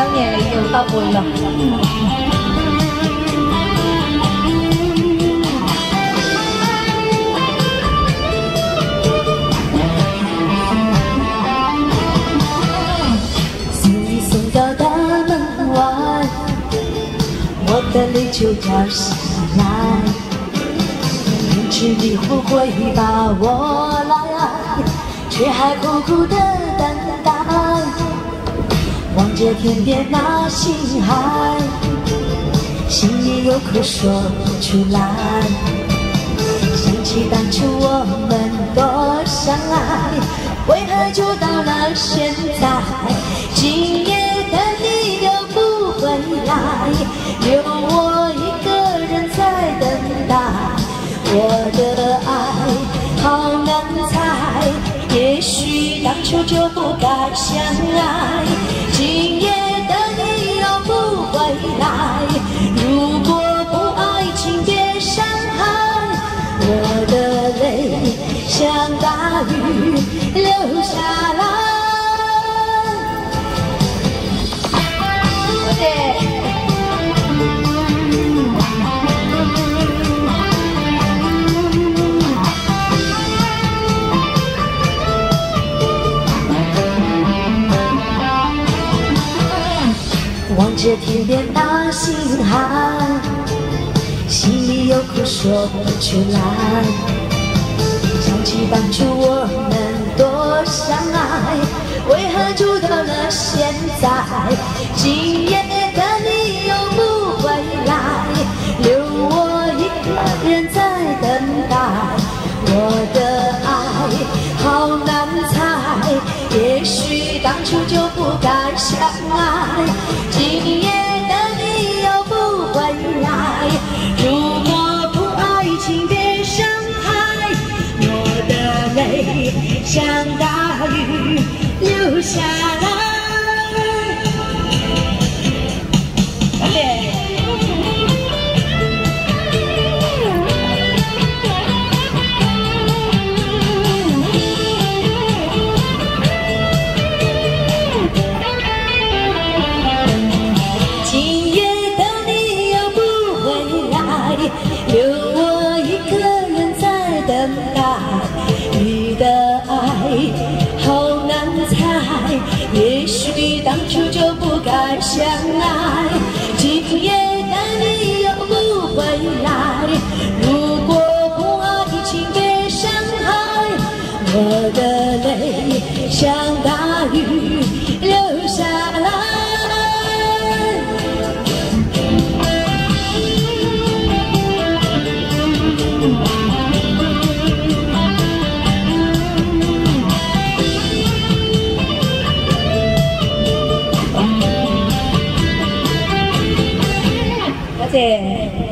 想念你又到位了。送送到大门外，我的泪就掉下来。明知你不会把我来，却还苦苦的等待。望着天边那星海，心里有苦说不出来。想起当初我们多相爱，为何就到了现在？今夜的你又不回来，留我一个人在等待。我的爱好难猜，也许当初就不该相爱。像大雨流下来。望着天边那星海，心里有苦说不出来。想起当初我们多相爱，为何就到了现在？今夜的你又不回来，留我一个人在等待。我的爱好难猜，也许当初就不该相爱。今夜像大雨流下来。我的泪像大雨流下来。谢谢。